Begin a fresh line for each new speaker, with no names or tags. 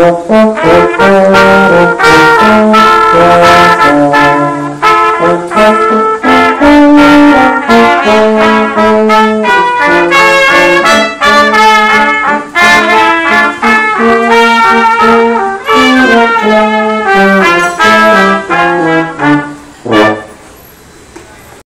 Oh, oh, oh, oh.
Oh!